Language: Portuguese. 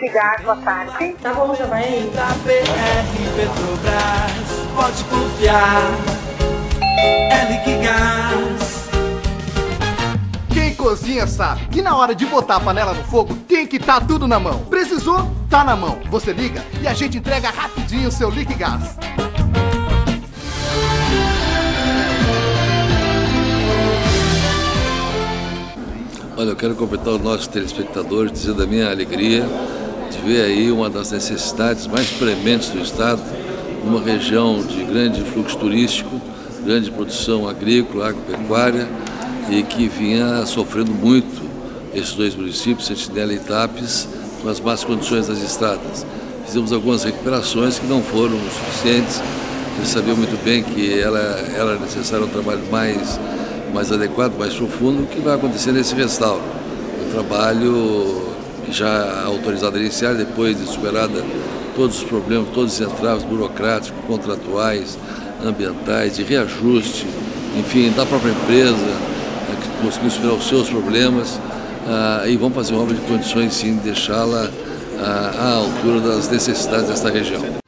Liquigás, boa tarde. Tá bom, já vai aí. Da BR Petrobras, pode confiar. É Liquigás. Quem cozinha sabe que na hora de botar a panela no fogo tem que estar tudo na mão. Precisou? Tá na mão. Você liga e a gente entrega rapidinho o seu Liquigás. Olha, eu quero completar os nossos telespectadores dizendo a minha alegria de ver aí uma das necessidades mais prementes do Estado, uma região de grande fluxo turístico, grande produção agrícola, agropecuária e que vinha sofrendo muito esses dois municípios, Sentinela e Itapes, com as más condições das estradas. Fizemos algumas recuperações que não foram suficientes, eles sabiam muito bem que ela, era necessário um trabalho mais mais adequado, mais profundo, o que vai acontecer nesse restauro. Um trabalho já autorizado a iniciar, depois de superada todos os problemas, todos os entraves burocráticos, contratuais, ambientais, de reajuste, enfim, da própria empresa, né, que conseguiu superar os seus problemas, ah, e vamos fazer uma obra de condições, sim, deixá-la ah, à altura das necessidades desta região.